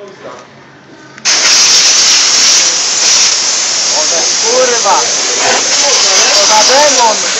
O Kurwa! To za demon!